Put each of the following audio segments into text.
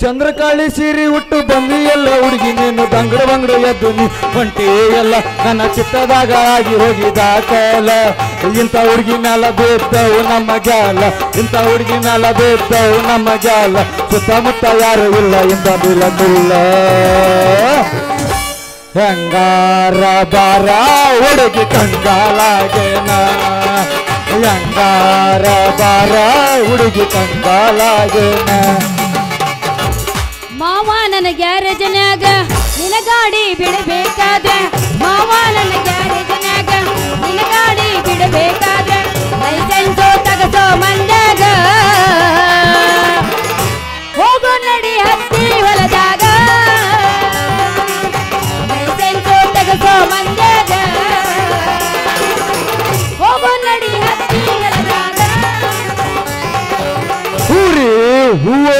ಚಂದ್ರಕಾಳಿ ಸೀರಿ ಉಟ್ಟು ಬಂದಿ ಎಲ್ಲ ಹುಡುಗಿ ನೀನು ಬಂಗಡ ಬಂಗಡ ಎದ್ದು ನೀ ಹೊಂಟಿ ಎಲ್ಲ ನನ್ನ ಚಿತ್ತದಾಗ ಆಗಿ ಹೋಗಿದ ಕಾಲ. ಇಂಥ ಹುಡುಗಿ ಮ್ಯಾಲ ಬೇದ್ದವು ನಮ್ಮ ಗ್ಯಾಲ. ಇಂಥ ಹುಡುಗಿ ಮ್ಯಾಲ ಬೇದ್ದವು ನಮ್ಮ ಗ್ಯಾಲ. ಸುತ್ತಮುತ್ತ ಯಾರು ಇಲ್ಲ ಇಂದ ಬಿಲಕುಲ್ಲ ಹೆಂಗಾರ ಬಾರ ಹುಡುಗಿ ಕಂಗಾಲಾಗೇನ? ಹೆಂಗಾರ ಬಾರ ಹುಡುಗಿ ಕಂಗಾಲಾಗೇನ? ಮಾವ ನನ್ನ ಗ್ಯಾರೇಜನ್ಯಾಗ ನಿನ ಗಾಡಿ ಬಿಡಬೇಕಾದ್ರೆ ಮಾವ ನನ್ನ ಗ್ಯಾರೇಜನ್ಯಾಗ ನಿನ ಗಾಡಿ ಬಿಡಬೇಕಾದ್ರೆ, ಲೈಸೆನ್ಸು ತಗಸೋ ಮಂಡ್ಯಾಗ ಹೋಗು ನಡಿ ಹತ್ತಿ ಹೊಲದಾಗ. ಲೈಸೆನ್ಸು ತಗಸೋ ಮಂಡ್ಯಾಗ ಹೋಗು ನಡಿ ಹತ್ತಿ ಹೊಲದಾಗ. ಹೂರಿ ಹೂವು,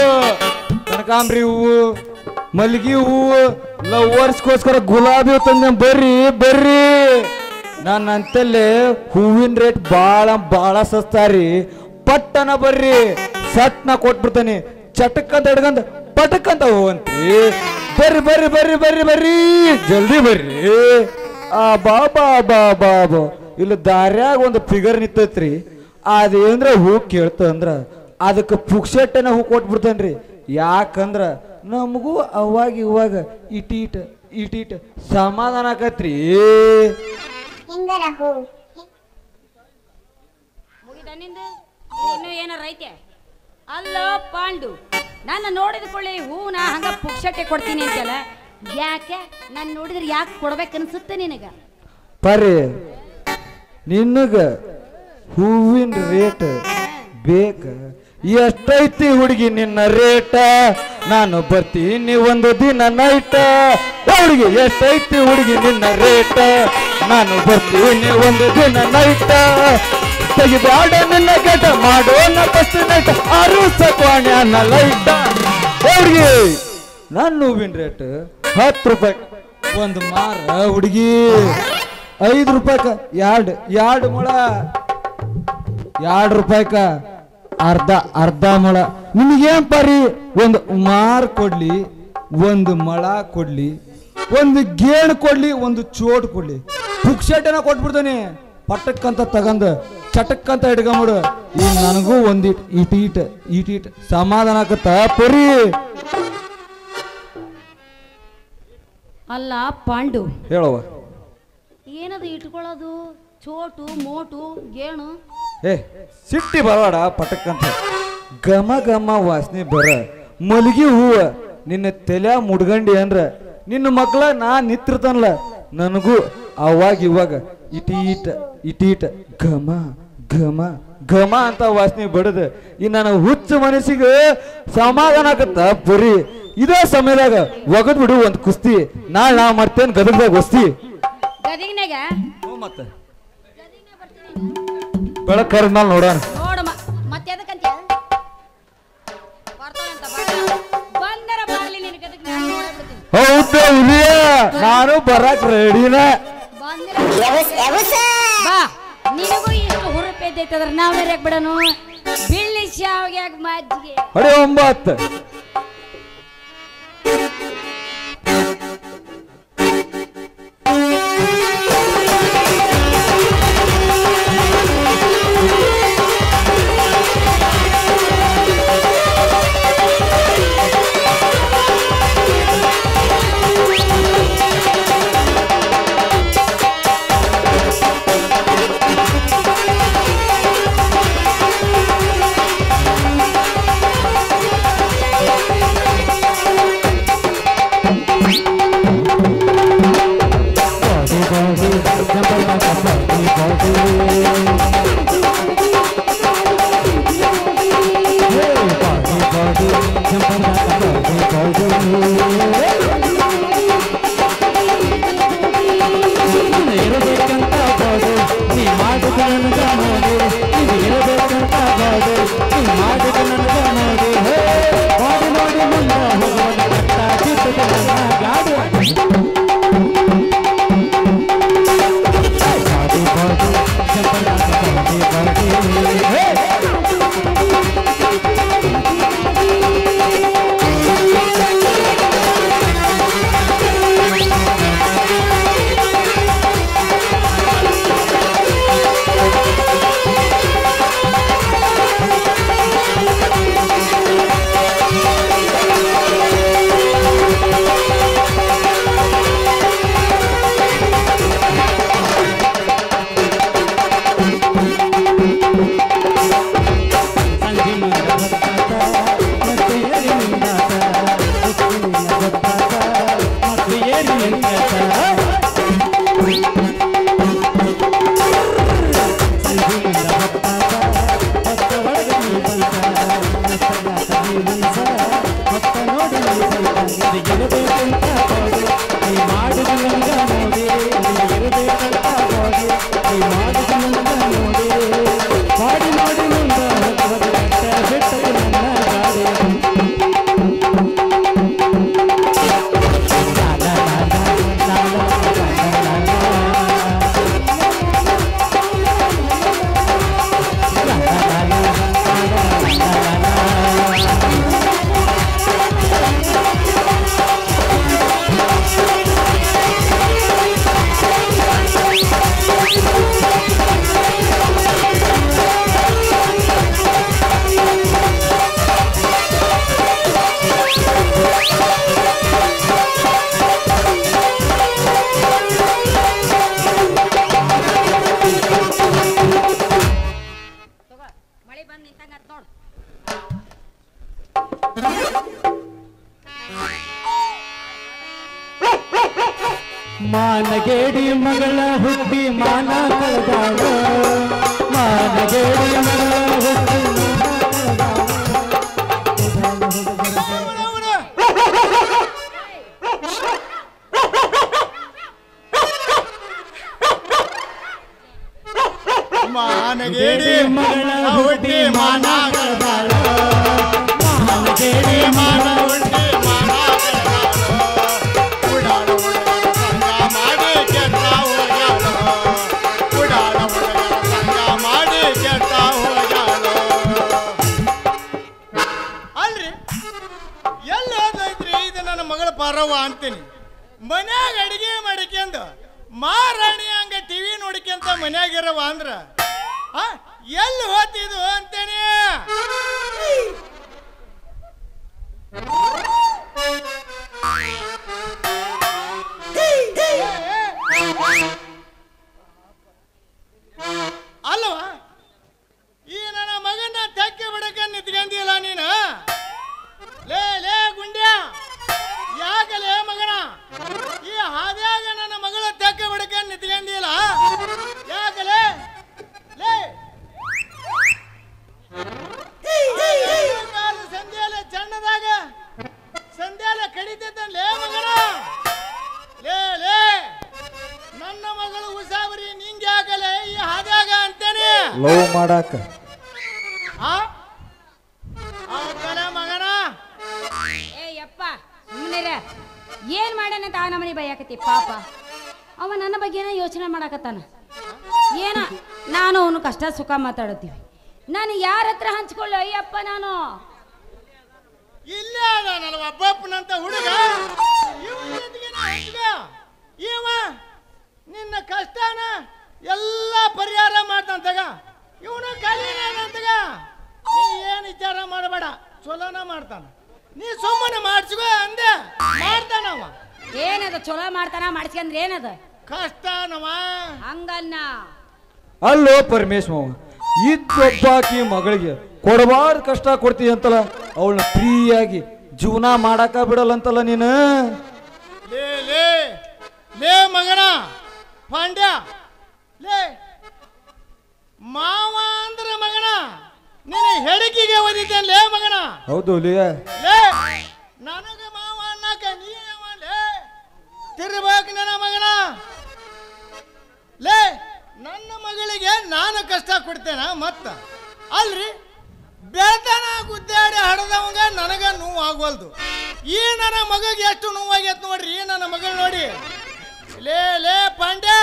ಕನಕಾಂಬ್ರಿ ಹೂವು. ಮಲ್ಲಿಗೆ ಹೂವು ಲವರ್ಸ್ಗೋಸ್ಕರ ಗುಲಾಬಿ ಹೂ ತಂದೆ ಬರ್ರಿ ಬರ್ರಿ. ನನ್ನ ಅಂತಲ್ಲೇ ಹೂವಿನ ರೇಟ್ ಭಾಳ ಭಾಳ ಸಸ್ತಾರಿ ಪಟ್ಟನ ಬರ್ರಿ. ಸಟ್ನ ಕೊಟ್ಬಿಡ್ತಾನೆ. ಚಟಕ್ಕಂತ ಹಿಡ್ಕಂತ, ಪಟಕ್ಕಂತ ಹೋಗಂತ್ರಿ ಬರ್ರಿ ಬರ್ರಿ ಬರ್ರಿ ಬರ್ರಿ ಬರ್ರಿ. ಜಲ್ದಿ ಬರ್ರಿ. ಆ, ಬಾ ಬಾ ಬಾ ಬಾ ಬಾ. ಇಲ್ಲಿ ದಾರ್ಯಾಗ ಒಂದು ಫಿಗರ್ ನಿಂತೈತ್ರಿ. ಅದೇಂದ್ರ ಹೂ ಕೇಳ್ತಂದ್ರ ಅದಕ್ಕೆ ಪುಕ್ಷಟ್ಟನ ಹೂ ಕೊಟ್ಬಿಡ್ತಾನ್ರಿ. ಯಾಕಂದ್ರ ನಮಗೂ ಅವಾಗ ಇವಾಗ ಇಟೀಟ್ ಇಟೀಟ್ ಸಮಾಧಾನ ಆಕತ್ರಿ. ಹೂ? ಏನಾರ ಐತೆ? ಅಲ್ಲ ಪಾಂಡು ನನ್ನ ನೋಡಿದ ಕೊಳ್ಳಿ ನಾ ಹಂಗ ಪುಕ್ಷಟ್ಟೆ ಕೊಡ್ತೀನಿ ಅಂತಲ್ಲ ಯಾಕೆ? ನಾನು ನೋಡಿದ್ರೆ ಯಾಕೆ ಕೊಡ್ಬೇಕನ್ಸುತ್ತೆ ನಿನಗ? ಪರಿ ನಿನಗ ಹೂವಿನ ರೇಟ್ ಬೇಕ? ಎಷ್ಟೈತಿ ಹುಡುಗಿ ನಿನ್ನ ರೇಟ? ನಾನು ಬರ್ತೀನಿ ಒಂದು ದಿನ ನೈಟ ಹುಡುಗಿ, ಎಷ್ಟೈತಿ ಹುಡುಗಿ ನಿನ್ನ ರೇಟ? ನಾನು ಬರ್ತೀನಿ ಒಂದು ದಿನ ನೈಟ ತೆಗಿಬ್ಯಾಡ ನಿನ್ನ ಗಟ ಮಾಡೋಣ ಫಸ್ಟ್ ನೈಟ್ ಆರು ಸಕ್ವಾಣ್ಯಾನ ಲೈಟ ಹುಡುಗಿ, ನನ್ನ ಹೂವಿನ ರೇಟ್ ಹತ್ತು ರೂಪಾಯಿ. ಒಂದು ಮಾರ ಹುಡುಗಿ. ಐದು ರೂಪಾಯಿಕ, ಎರಡು ಎರಡು ಮೊಳ. ಎರಡು ರೂಪಾಯಿಕ. ಅರ್ಧ ಅರ್ಧ ಮೊಳ. ನಿಮಗೇನ್ ಪರಿ? ಒಂದು ಮಾರ್ ಕೊಡ್ಲಿ ಒಂದು ಮಳ ಕೊಡ್ಲಿ ಒಂದು ಗೇಣ್ ಕೊಡ್ಲಿ ಒಂದು ಚೋಟ್ ಕೊಡ್ಲಿ. ಪುಕ್ಷಟನ ಕೊಟ್ಬಿಡ್ತಾನೆ. ಪಟ್ಟಕ್ಕಂತ ತಗಂದ ಚಟಕ್ಕಂತ ಇಟ್ಕೊಂಬಿಡು ಈಗ ನನಗೂ ಒಂದಿಟ್ ಇಟೀಟ್ ಇಟೀಟ್ ಸಮಾಧಾನ ಆಗತ್ತ ಪರಿ? ಅಲ್ಲ ಪಾಂಡು. ಹೇಳವ ಏನದು ಇಟ್ಕೊಳ್ಳೋದು? ಚೋಟು ಮೋಟು ಗೇಣು. ಏ ಸಿಟ್ಟಿ ಬರವಾಡ ಪಟಕ್ಕಂತ ಘಮ ಘಮ ವಾಸನೆ ಬರ. ಮಲ್ಗಿ ಹೂವ. ನಿನ್ನ ತಲೆ ಮುಡ್ಗಂಡಿ ಅಂದ್ರ. ನಿನ್ನ ಮಕ್ಳ ನಾ ನಿತ್ರತನ್ಲ. ನನಗೂ ಅವಾಗ ಇವಾಗ ಇಟೀಟ ಇಟೀಟ. ಘಮ ಘಮ ಘಮ ಅಂತ ವಾಸನೆ ಬಡದ. ಈ ನನ್ನ ಹುಚ್ಚ ಮನಸ್ಸಿಗೆ ಸಮಾಧಾನ ಆಗತ್ತ ಬರೀ. ಇದೇ ಸಮಯದಾಗ ಒಗದ್ ಬಿಡು ಒಂದ್ ಕುಸ್ತಿ. ನಾಳೆ ನಾ ಮಾಡ್ತೇನೆ ಗದಗದಾಗ ವಸ್ತಿ ಗದಗಿನಾಗ ಮತ್ತೆ. ಬೆಳಕ್ ಕರೆದ್ಮೇಲೆ ನೋಡೋಣ. ನೋಡು ಮತ್ತೆ ಅದಕ್ಕಂತ ಬರ್ತಾನಂತ ಬಂದರ ಬರ್ಲಿ ನಿನ್ ಗದಗ್ ನಾನು ನೋಡೇ ಬಿಡ್ತೀನಿ ಹೌದು ಇಲ್ಲಿಯ ನಾನು ಬರಕ್ ರೆಡಿನ. ಬಾ. ನಿನಗೂ ಇಷ್ಟು ಹುರುಪೆ ಎದ್ದೈತದ್ರ ನಾವ್ ಯಾಕೆ ಬಿಡನು? ಬಿಳ್ಳಿ ಶಾವ್ಗ್ಯಾಗ ಮಜ್ಜಿಗೆ? ಹೊಡೆ ಒಂಬತ್ತು. ಬಂದ್ ನಿಂತಂಗ ನೋಡು. ಮಾನಗೇಡಿ ಮಗಳ ಹುಟ್ಟಿ ಮಾನ ಕಳೆದಾಳ. ಮಾನಗೇಡಿ ಮಗಳ ಮಾನಗೇಡಿ ಮಗಳ ಹುಟ್ಟಿ ಮಾನ ಸುಮ್ಮನೆ ಏನ್ ಮಾಡ್ಯಾನಂತ ಆ ನಮನಿ ಬೈಯಾಕತಿ ಪಾಪ. ಅವ ನನ್ನ ಬಗ್ಗೆನ ಯೋಚನೆ ಮಾಡಾಕತ್ತಾನ. ಏನ? ನಾನು ಅವನು ಕಷ್ಟ ಸುಖ ಮಾತಾಡತ್ತೀವಿ. ನಾನು ಯಾರ ಹತ್ರ ಹಂಚ್ಕೊಳ್ಳಿ? ಅಯ್ಯಪ್ಪ ನಾನು. ಇಲ್ಲ ನಾನು ಹುಡುಗ. ಇವ ನಿನ್ನ ಕಷ್ಟನ ಎಲ್ಲ ಪರಿಹಾರ ಮಾಡ್ತಂತಾಗ ಇವನು ಇವನು ಕಲೀನಂತಗ ನೀ ಏನು ವಿಚಾರ ಮಾಡಬೇಡ. ಚಲೋನ ಮಾಡ್ತಾನ. ನೀ ಸುಮ್ಮನೆ ಮಾಡ್ಸ್ಕೋ ಅಂದೆ. ಮಾಡ್ತಾನವ. ಏನದ ಚಲೋ ಮಾಡ್ತಾನ ಮಾಡ್ಸ್ಕಂದ್ರೆ ಏನದ? ಕಷ್ಟನವ. ಹಂಗನ್ನ. ಅಲ್ಲೋ ಪರಮೇಶ್ವರ ಮಾವ ಇದ್ದೊಬ್ಬಾಕಿ ಮಗಳಿಗೆ ಕೊಡಬಾರ್ದು ಕಷ್ಟ ಕೊಡ್ತೀವಿ ಅಂತಲ್ಲ ಅವಳನ್ನ ಫ್ರೀಯಾಗಿ ಜೀವನ ಮಾಡಾಕ ಬಿಡಲ್ಲ ಅಂತಲ್ಲ ನೀನು? ಲೇ ಲೇ ಲೇ ಮಗನ ಪಾಂಡ್ಯ ಲೇ. ಮಾವ ಅಂದ್ರೆ ಮಗನ. ನಿನ್ನ ಹೆಡಕಿಗೆ ಒದಿದ್ದೇನೆ ಲೇ ಮಗನ. ಹೌದು ಲೇ. ಲೇ ನನಗೆ ಮಾವ ಅನ್ನಕ ನೀನವ ಲೇ. ತಿರ್ಬೇಕು ನನ್ನ ಮಗನ. ಲೇ ನನ್ನ ಮಗಳಿಗೆ ನಾನು ಕಷ್ಟ ಕೊಡ್ತೇನೆ ಮತ್ತ? ಅಲ್ರಿ ಬೇತನ ಗುದ್ದಾಡಿ ಹಡದವಂಗ ನನಗ ನೋವು ಆಗೋಲ್ದು ಈ ನನ್ನ ಮಗಗೆ ಎಷ್ಟು ನೋವಾಗೈತ್ ನೋಡ್ರಿ ಈ ನನ್ನ ಮಗಳು ನೋಡಿ. ಲೇ ಲೇ ಪಾಂಡ್ಯ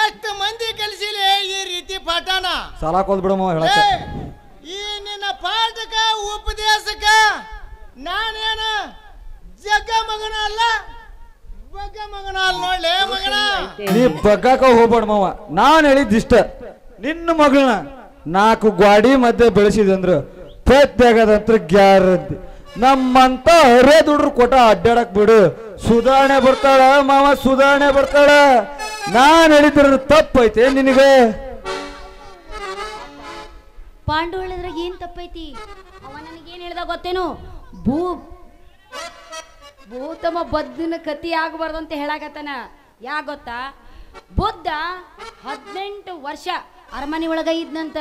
ಎಷ್ಟು ಮಂದಿ ಕಲಿಸಿಲೆ ಈ ರೀತಿ ಪಾಠನ? ಸಾಲ ಬಿಡಮ್ಮ ಈ ನಿನ್ನ ಪಾಠಕ ಉಪದೇಶಕ, ನಾನೇನ ಜಗ್ಗ ಮಗನ ಅಲ್ಲ, ಬಗ್ಗ ಮಗನ ಅಲ್ಲ ನೋಡ್ಲೇ ಮಗನ? ನೀ ಬಗ್ಗಾಕ ಹೋಗ್ಬೇಡ ಮಾವ. ನಾನು ಹೇಳಿದ್ದಿಷ್ಟ ನಿನ್ನ ಮಗಳನ್ನ ನಾಲ್ಕು ಗ್ವಾಡಿ ಮಧ್ಯೆ ಬೆಳೆಸಿದೆ ಅಂದ್ರ. ಪ್ರತ್ಯಾಗದಂತ್ರ ಗ್ಯಾರಂಟಿ. ನಮ್ಮಂತ ಹರೇ ದುಡ್ರು ಕೊಟ್ಟ ಅಡ್ಡಾಡಕ್ ಬಿಡು. ಸುಧಾರಣೆ ಬರ್ತಾಳ ಮಾವ, ಸುಧಾರಣೆ ಬರ್ತಾಳ. ನಾನು ಹೇಳಿದ್ರ ತಪ್ಪೈತೆ ನಿನಗೆ. ಪಾಂಡು ಹೇಳಿದ್ರಾಗ ಏನ್ ತಪ್ಪೈತಿ? ಅವ ನನಗೇನ್ ಹೇಳ್ದ ಗೊತ್ತೇನು? ಭೂ ಭೂತಮ ಬದ್ದಿನ ಕತಿ ಆಗಬಾರ್ದು ಅಂತ ಹೇಳಾಕತ್ತಾನ. ಯಾ ಗೊತ್ತಾ? ಬುದ್ಧ ಹದಿನೆಂಟು ವರ್ಷ ಅರಮನೆ ಒಳಗ ಇದ್ನಂತ.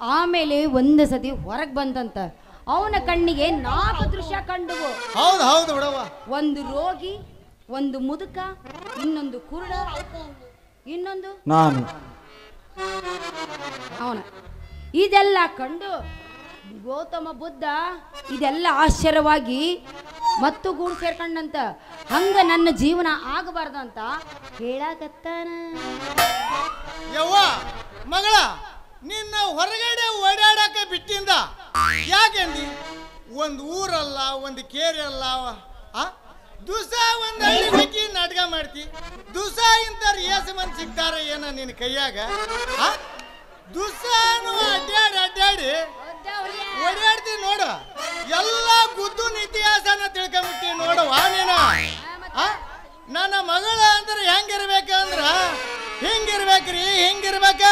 ಆಮೇಲೆ ಒಂದು ಸತಿ ಹೊರಗೆ ಬಂದಂತ ಅವನ ಕಣ್ಣಿಗೆ ನಾಲ್ಕು ದೃಶ್ಯ ಕಂಡುವು. ಹೌದು ಹೌದು ಬಿಡವ್ವ. ಒಂದು ರೋಗಿ ಒಂದು ಮುದುಕ ಇನ್ನೊಂದು ಕುರುಡ ಇನ್ನೊಂದು? ನಾನು. ಅವನ. ಇದೆಲ್ಲ ಕಂಡು ಗೌತಮ ಬುದ್ಧ ಇದೆಲ್ಲ ಆಶ್ಚರ್ಯವಾಗಿ ಮತ್ತು ಗೂಡು ಸೇರ್ಕೊಂಡಂತ, ಹಂಗ ನನ್ನ ಜೀವನ ಆಗಬಾರ್ದಂತ ಹೇಳಾಕತ್ತಾನ. ಯವ್ವ, ಮಗಳ, ನಿನ್ನ ಹೊರಗಡೆ ಓಡಾಡಕ ಬಿಟ್ಟಿಂದ ಯಾಕೆಂದಿ? ಒಂದು ಊರಲ್ಲ, ಒಂದು ಕೇರಿ ಅಲ್ಲ ಆ? ದಿವಸ ಒಂದು ಹಳ್ಳಿ ನಾಟಕ ಮಾಡ್ತಿ. ದಿವಸ ಇಂಥವ್ರು ಏಸು ಮಂದಿ ಸಿಗ್ತಾರ ಏನ ನಿನ್ನ ಕೈಯಾಗ ದಿವಸ ಅಡ್ಡಾಡಿ ಅಡ್ಡಾಡಿ ಓಡಾಡ್ತಿ ನೋಡು. ಎಲ್ಲ ಗುದ್ದು ಇತಿಹಾಸನ ತಿಳ್ಕೊಂಬಿಟ್ಟಿ ನೋಡವ್ವ ನೀನು? ನನ್ನ ಮಗಳ ಅಂದ್ರೆ ಹೆಂಗಿರ್ಬೇಕಂದ್ರ? ಹಿಂಗಿರ್ಬೇಕ್ರಿ, ಹಿಂಗಿರ್ಬೇಕ.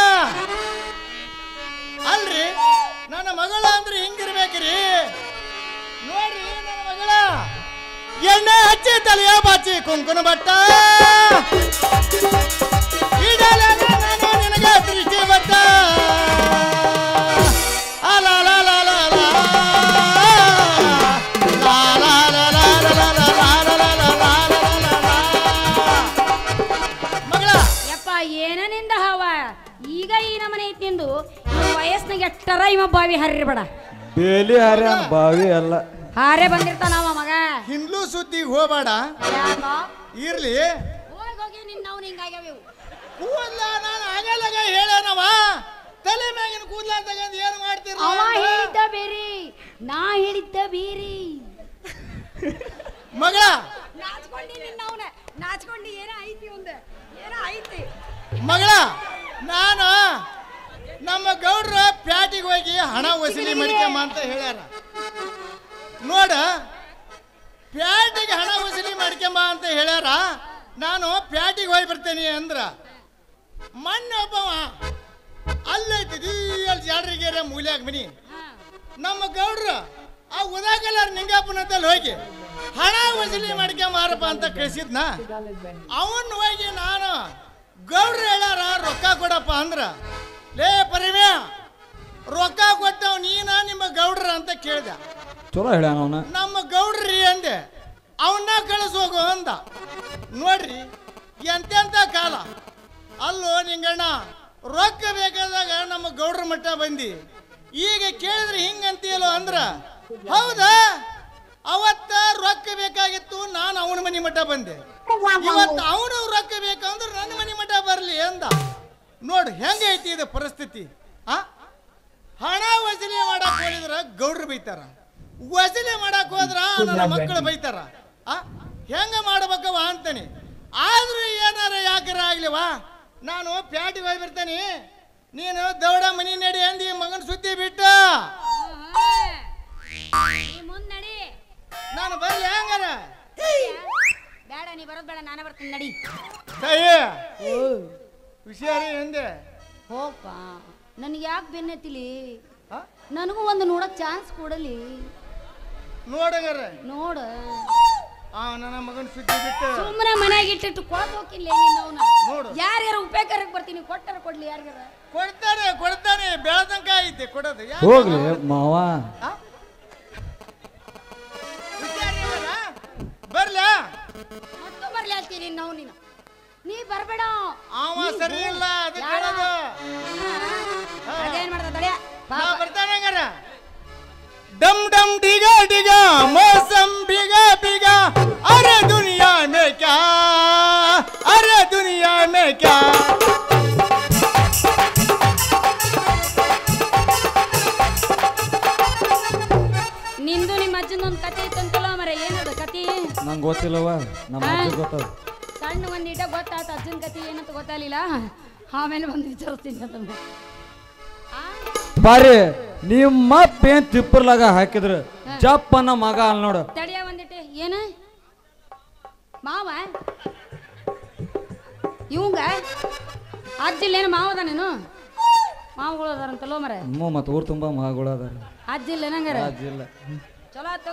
ಅಲ್ರಿ? ನನ್ನ ಮಗಳ ಅಂದ್ರೆ ಹಿಂಗಿರ್ಬೇಕ್ರಿ. ನೋಡ್ರಿ ನನ್ನ ಮಗಳ. ಎಣ್ಣೆ ಹಚ್ಚಿ ತಲೆಯ ಬಾಚಿ ಕುಂಕುನ ಬಟ್ಟ. ಇಡಲಾಗ ನಾನು ನಿನಗ ದೃಷ್ಟಿ ಬಟ್ಟ ವಯಸ್ಸಿನಾಗ ಎಷ್ಟರ ಇವ ಬಾವಿ ಹರಿಬೇಡ ಬೇಲಿ ಹರಿ ಬಾವಿ ಅಲ್ಲ. ಹಾರೆ ಬಂದಿರ್ತಾನ ಮಗ. ಹಿಂದ್ಲೂ ಸುದ್ದಿಗೆ ಹೋಗಬೇಡ. ಇರ್ಲಿ. ಹೋಗಿ ಹೋಗಿ ನಿನ್ನವ್ನು ಹಿಂಗಾಗ್ಯಾವ ಇವು. ಕೂದ್ಲ ನಾನು ಆಗಲಾಗ ಹೇಳನವ ತಲೆ ಮ್ಯಾಗಿನ ಕೂದ್ಲ ತಗೊಂಡು ಏನು ಮಾಡ್ತೀರ ಅವ ಹೇಳಿದ್ದ ಬೇರಿ ನಾ ಹೇಳಿದ್ದ ಬೇರಿ. ಮಗಳ ನಾಚ್ಕೊಂಡಿ ನಿನ್ನವನ ನಾಚ್ಕೊಂಡಿ ಏನ ಐತಿ ಒಂದ? ಏನ ಐತಿ? ಮಗಳ ನಾನು ನಮ್ಮ ಗೌಡ್ರ ಪ್ಯಾಟಿಗೆ ಹೋಗಿ ಹಣ ವಸೂಲಿ ಮಾಡ್ಕೊಂಬ ಅಂತ ಹೇಳ್ಯಾರ. ನೋಡ ಪ್ಯಾಟಿಗೆ ಹಣ ವಸೂಲಿ ಮಾಡ್ಕೊಂಬ ಅಂತ ಹೇಳ್ಯಾರ. ನಾನು ಪ್ಯಾಟಿಗೆ ಹೋಗಿ ಬರ್ತೇನೆ ಅಂದ್ರ ಮೊನ್ನೆ ಒಬ್ಬವ ಅಲ್ಲೈತಿ ಅಲ್ಲಿ ಜಾಡ್ರಿಗೇರ ಮೂಲ್ಯಾಗ ಮನಿ. ನಮ್ಮ ಗೌಡ್ರು ಆ ಉದಾಗಲ್ಲ ನಿಂಗಾಪುನದಲ್ಲಿ ಹೋಗಿ ಹಣ ವಸೂಲಿ ಮಾಡ್ಕೊಂಬಾರಪ್ಪ ಅಂತ ಕಳಿಸಿದ್ನ. ಅವನ್ ಹೋಗಿ ನಾನು ಗೌಡ್ರು ಹೇಳಾರ ರೊಕ್ಕ ಕೊಡಪ್ಪ ಅಂದ್ರ ಲೇ ಪರಿಮ್ಯ ರೊಕ್ಕ ಕೊಟ್ಟವ್ ನೀನ ನಿಮ್ಮ ಗೌಡ್ರ ಅಂತ ಕೇಳ್ದ. ಚಲೋ ಹೇಳ್ಯಾನ ಅವನ. ನಮ್ಮ ಗೌಡ್ರಿ ಅಂದೆ ಅವನ್ನ ಕಳಿಸೋಗು ಹೋಗು ಅಂದ. ನೋಡ್ರಿ ಎಂತೆಂತ ಕಾಲ. ಅಲ್ಲೋ ನಿಂಗಣ್ಣ ರೊಕ್ಕ ಬೇಕಾದಾಗ ನಮ್ಮ ಗೌಡ್ರ ಮಟ್ಟ ಬಂದಿ. ಈಗ ಕೇಳಿದ್ರೆ ಹಿಂಗಂತೀಯಲ್ಲೋ ಅಂದ್ರ ಹೌದಾ? ಅವತ್ತ ರೊಕ್ಕ ಬೇಕಾಗಿತ್ತು ನಾನು ಅವನ ಮನೆ ಮಟ್ಟ ಬಂದೆ. ಇವತ್ತು ಅವನು ರೊಕ್ಕ ಬೇಕಂದ್ರೆ ನನ್ನ ಮನೆ ಮಟ್ಟ ಬರಲಿ ಅಂದ. ನೋಡು ಹೆಂಗೈತಿ ಇದು ಪರಿಸ್ಥಿತಿ? ಆ? ಹಣ ವಸೂಲಿ ಮಾಡಕ್ ಹೋದ್ರ ಗೌಡ್ರು ಬೈತಾರ. ವಸೂಲಿ ಮಾಡಕ್ ಹೋದ್ರ ನನ್ನ ಮಕ್ಕಳು ಬೈತಾರ. ಆ? ಹೆಂಗ ಮಾಡ್ಬೇಕವ ಅಂತಾನೆ. ಆದ್ರೂ ಏನಾರ ಯಾಕಾರ ಆಗ್ಲಿವಾ? ನಾನು ಪ್ಯಾಟಿ ಹೋಗಿ ನೀನು ದೌಡ ಮನಿ ನಡಿ ಅಂದಿ ಮಗನ ಸುದ್ದಿ ಬಿಟ್ಟು. ನೀ ಮುಂದ್ ನಡಿ. ನಾನು ಬರ್ಲಿ ಹೆಂಗಾರ. ಬೇಡ ನೀ ಬರೋದ್ ಬೇಡ ನಾನೇ ಬರ್ತೀನಿ ನಡಿ. ಹುಷಾರಿ ಎಂದೆ ಹೋಪ ನನಗೆ ಯಾಕೆ ಬೆನ್ನತ್ತಿಲಿ? ಆ? ನನಗೂ ಒಂದು ನೋಡಕ್ ಚಾನ್ಸ್ ಕೊಡಲಿ. ನೋಡಂಗಾರ ನೋಡ. ಆ ನನ್ನ ಮಗನ ಸುದ್ದಿ ಬಿಟ್ಟು. ಸುಮ್ಮನೆ ಮನೆಗೆ ಇಟ್ಟಿಟ್ಟು ಕೊಳತ್ ಹೋಗಿಲ್ಲ ನಿನ್ನವನ ನೋಡು. ಯಾರ್ಯಾರ ಉಪಯೋಗಕ್ಕೆ ಬರ್ತೀನಿ ಕೊಟ್ಟಾರ ಕೊಡ್ಲಿ ಯಾರ್ಯಾರ ಕೊಡ್ತಾರೆ ಕೊಡ್ತಾರೆ. ಬೆಳದಂಕ ಐತೆ ಕೊಡೋದು? ಹೋಗ್ಲಿ ಮಾವ? ಬರ್ಲಾ? ಮತ್ತು ಬರ್ಲಿ ಅಂತೀನಿ ನಾವು ನೀನು. ನೀ ಬರ್ಬೇಡ. ಅವ ಸರಿ ಇಲ್ಲ ಅದಕ್ಕೆ? ಹೇಳೋದು. ಅದೇನ್ ಮಾಡ್ದ ತಡಿಯ? ನಾ ಬರ್ತಾನೆ ಹಂಗಾರ. ಡಮ್ ಡಮ್ ಡಿಗ ಡಿಗ ಮೋಸಂ ಬಿಗ ಬಿಗ ಅರೆ ದುನಿಯಾ ಮೇ ಕ್ಯಾ ಅರೆ ದುನಿಯಾ ಮೇ ಕ್ಯಾ ನಿಂದು ನಿಮ್ಮ ಅಜ್ಜನೊಂದು ಕತೆ ಇತ್ತಂತಲ್ಲ ಮರ ಏನದು ಕತೆ ನಂಗೆ ಗೊತ್ತಿಲ್ಲವ ನಮ್ಮ? ಅಜ್ಜ ಗೊತ್ತದ. ಸಣ್ಣ ಒಂದು ಈಟ ಗೊತ್ತಾತ ಅಜ್ಜನ ಕತೆ ಏನಂತ ಗೊತ್ತಾಗಲಿಲ್ಲ. ಆಮೇಲೆ ಬಂದು ವಿಚಾರಿಸ್ತೀನಿ ಅದನ್ನು? ಬಾರಿ ನಿಮ್ಮ ಪೇನ್ ತಿಪ್ಪರ್ಲಾಗ ಹಾಕಿದ್ರು. ಜಪ್ ಜಪ್ಪನ ಮಗ ಅಲ್ ನೋಡು. ತಡಿಯ ಒಂದಿಟ್ಟು. ಏನ? ಮಾವ? ಇವಂಗ? ಅಜ್ಜಿಲ್ಲೇನು ಮಾವದ ನೀನು? ಮಾವುಗಳು ಅದಾರಂತಲ್ಲೋ ಮರ. ಹ್ಞೂ ಮತ್ತು ಊರು ತುಂಬಾ ಮಗಳು ಅದಾರ. ಅಜ್ಜಿಲ್ಲ ನಂಗಾರ? ಅಜ್ಜಿಲ್ಲ. ಚಲೋ ಆಯ್ತು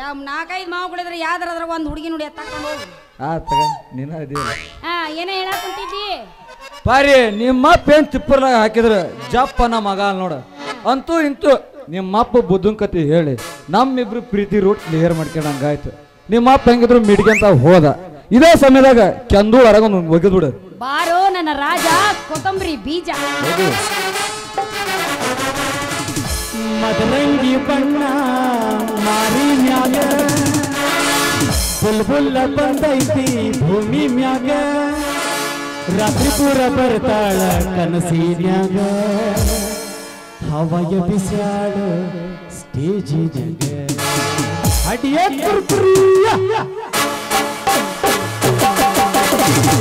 ಯಾವ ನಾಲ್ಕೈದು ಮಾವುಗಳಿದ್ರೆ ಯಾವ್ದಾರ ಅದ್ರಾಗ ಒಂದು ಹುಡುಗಿ ನೋಡಿ ಎತ್ತಾಕೊಂಡು ಹೋಗಿ. ಆ ತಗ ನೀನ ಅದಿಲ್ಲ ಹಾ ಏನ ಹೇಳಕ್ ಕುಂತಿದ್ದಿ? ಪಾರಿ ನಿಮ್ಮ ಅಪ್ಪ ಏನ್ ತಿಪ್ಪರ್ಲಾಗ ಹಾಕಿದ್ರ? ಜಪ್ಪನ ಮಗ ಅಲ್ ನೋಡು. ಅಂತೂ ಇಂತೂ ನಿಮ್ಮ ಅಪ್ಪ ಬುದ್ಧನ್ ಕತಿ ಹೇಳಿ ನಮ್ಮಿಬ್ರು ಪ್ರೀತಿ ರೂಟ್ ಕ್ಲಿಯರ್ ಮಾಡ್ಕೊಂಡಂಗಾಯ್ತು ನಿಮ್ಮ ಅಪ್ಪ ಹೆಂಗಿದ್ರು ಮಿಡ್ಕೊಂತ ಹೋದ. ಇದೇ ಸಮಯದಾಗ ಕೆಂದು ಹೊರಗೊಂದು ಒಗೆದ್ಬಿಡು ಬಾರೋ ನನ್ನ ರಾಜ ಕೊತ್ತಂಬರಿ ಬೀಜ. ಮದರಂಗಿ ಬಣ್ಣ ಮಾರಿ ಮ್ಯಾಗ. ಬುಲ್ಬುಲ್ಲ ಬಂದೈತಿ ಭೂಮಿ ಮ್ಯಾಗ ರಾತ್ರಿ ಪೂರ ಬರ್ತಾಳ ಕನಸಿನ್ಯಾಗ ಹವಯ ಬಿಸಾಡ ಸ್ಟೇಜಿನಾಗ ಅಡಿಯ ಕುರ್ಕುರಿಯ ರಂಗಿ ಬಣ್ಣ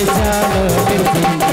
It's a love,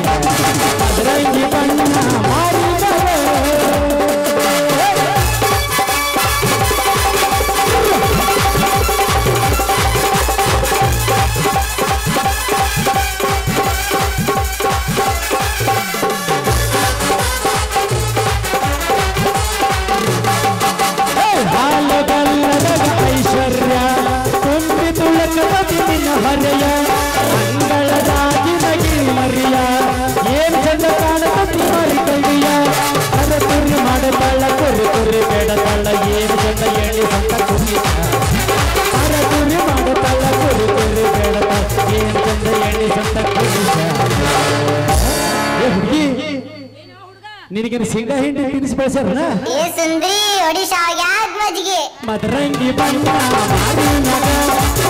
ನಿನಗೇನು ಸಿಂಗಾ ಹಿಂಡಿ ತಿನ್ಸಿ ಬೆಳೆಸ್ಯಾರ ಏ ಸುಂದ್ರಿ ಒಡಿಶಾ ಯಾಕ ಮಜ್ಗೆ ಮದರಂಗಿ ಬಂದ ಮಾರಿನಗ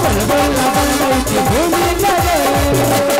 ಬಲಬಲ ಬಂದೈತಿ ಭೂಮಿ ನಗ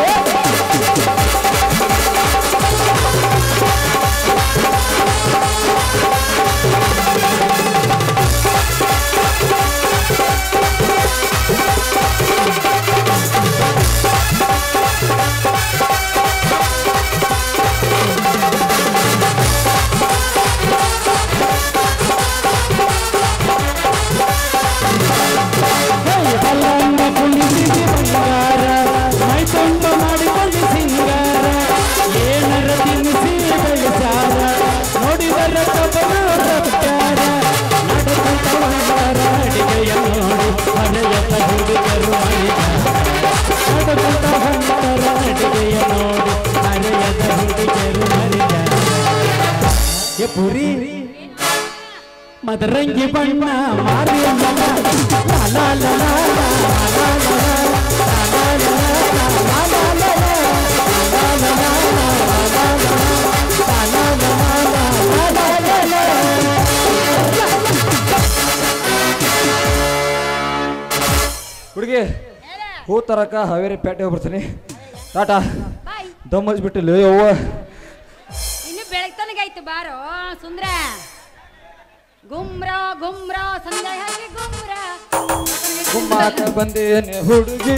अदरंगी बन्ना मारियम हू तरक हवेरी पेटे बर्तनी टाटा दम्मजिटे बारो सुंदरा ಗುಮ್ರಾ ಗುಮ್ರಾ ಸಂಜೆ ಹಾಗೆ ಗುಮ್ರಾ. ಗುಮ್ಮಾಟ ಬಂದೇನೆ ಹುಡುಗಿ.